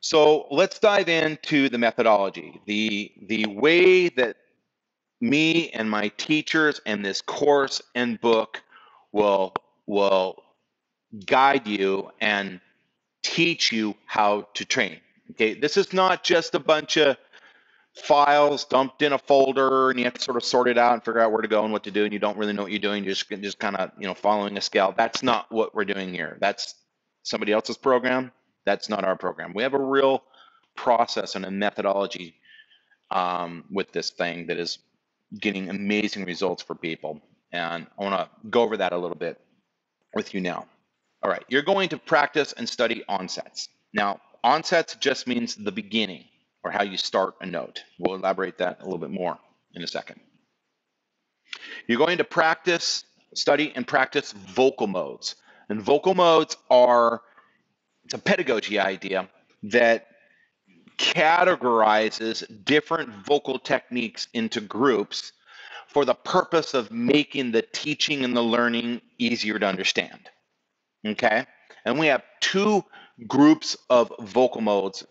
So let's dive into the methodology. The the way that me and my teachers and this course and book will will guide you and teach you how to train. Okay, this is not just a bunch of files dumped in a folder and you have to sort of sort it out and figure out where to go and what to do and you don't really know what you're doing you're just, just kind of you know following a scale that's not what we're doing here that's somebody else's program that's not our program we have a real process and a methodology um, with this thing that is getting amazing results for people and i want to go over that a little bit with you now all right you're going to practice and study onsets now onsets just means the beginning or how you start a note. We'll elaborate that a little bit more in a second. You're going to practice, study, and practice vocal modes. And vocal modes are a pedagogy idea that categorizes different vocal techniques into groups for the purpose of making the teaching and the learning easier to understand. Okay? And we have two groups of vocal modes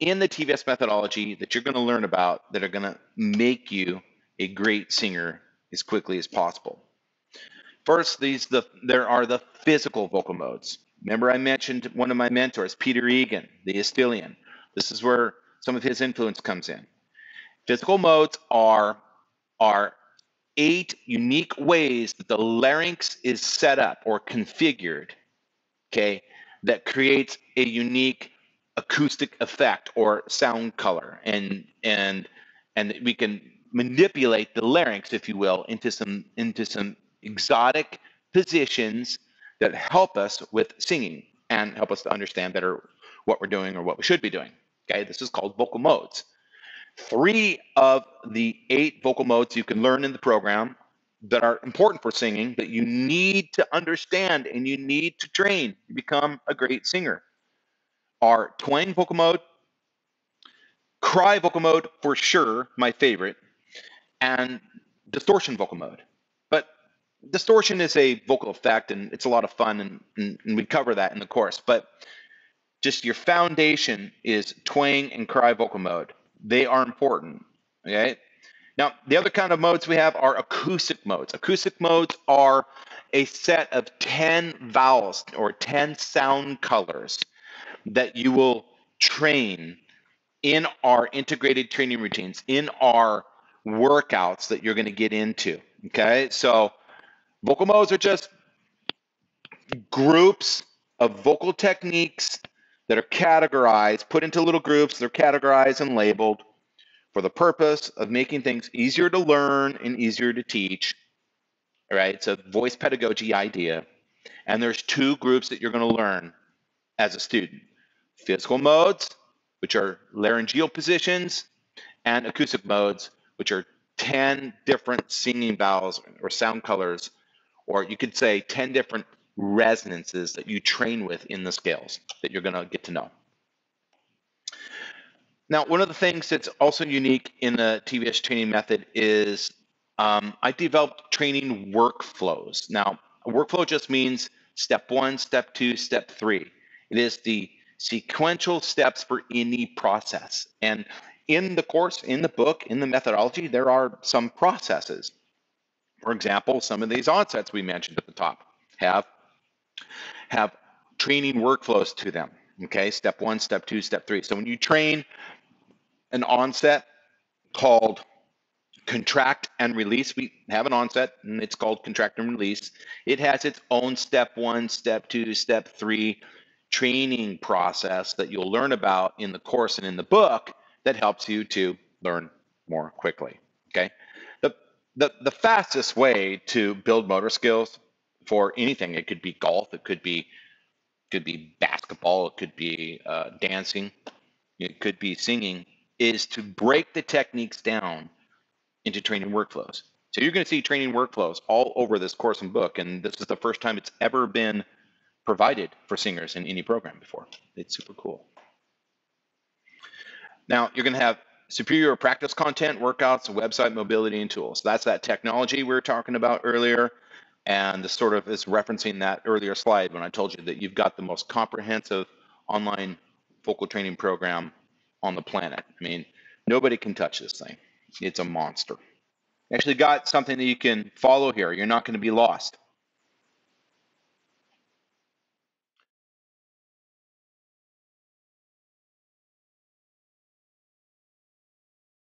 in the TVS methodology that you're going to learn about that are going to make you a great singer as quickly as possible. First, these the there are the physical vocal modes. Remember, I mentioned one of my mentors, Peter Egan, the Estilian. This is where some of his influence comes in. Physical modes are are eight unique ways that the larynx is set up or configured, okay, that creates a unique acoustic effect or sound color and and and we can manipulate the larynx if you will into some into some exotic positions that help us with singing and help us to understand better what we're doing or what we should be doing okay this is called vocal modes three of the eight vocal modes you can learn in the program that are important for singing that you need to understand and you need to train to become a great singer are twang vocal mode, cry vocal mode for sure, my favorite, and distortion vocal mode. Distortion is a vocal effect and it's a lot of fun, and, and, and we cover that in the course. But just your foundation is twang and cry vocal mode. They are important. Okay. Now, the other kind of modes we have are acoustic modes. Acoustic modes are a set of 10 vowels or 10 sound colors that you will train in our integrated training routines, in our workouts that you're going to get into. Okay. So vocal modes are just groups of vocal techniques that are categorized, put into little groups. They're categorized and labeled for the purpose of making things easier to learn and easier to teach. All right. It's a voice pedagogy idea. And there's two groups that you're going to learn as a student physical modes, which are laryngeal positions, and acoustic modes, which are 10 different singing vowels or sound colors, or you could say 10 different resonances that you train with in the scales that you're going to get to know. Now, one of the things that's also unique in the TVS training method is um, I developed training workflows. Now, a workflow just means step one, step two, step three. It is the sequential steps for any process. And in the course, in the book, in the methodology, there are some processes. For example, some of these onsets we mentioned at the top have have training workflows to them. Okay, step one, step two, step three. So when you train an onset called contract and release, we have an onset and it's called contract and release. It has its own step one, step two, step three training process that you'll learn about in the course and in the book that helps you to learn more quickly. Okay. The, the, the fastest way to build motor skills for anything, it could be golf, it could be could be basketball, it could be uh, dancing, it could be singing, is to break the techniques down into training workflows. So you're going to see training workflows all over this course and book, and this is the first time it's ever been provided for singers in any program before. It's super cool. Now, you're going to have superior practice content, workouts, website mobility, and tools. That's that technology we were talking about earlier. And this sort of is referencing that earlier slide when I told you that you've got the most comprehensive online vocal training program on the planet. I mean, nobody can touch this thing. It's a monster. Actually, got something that you can follow here. You're not going to be lost.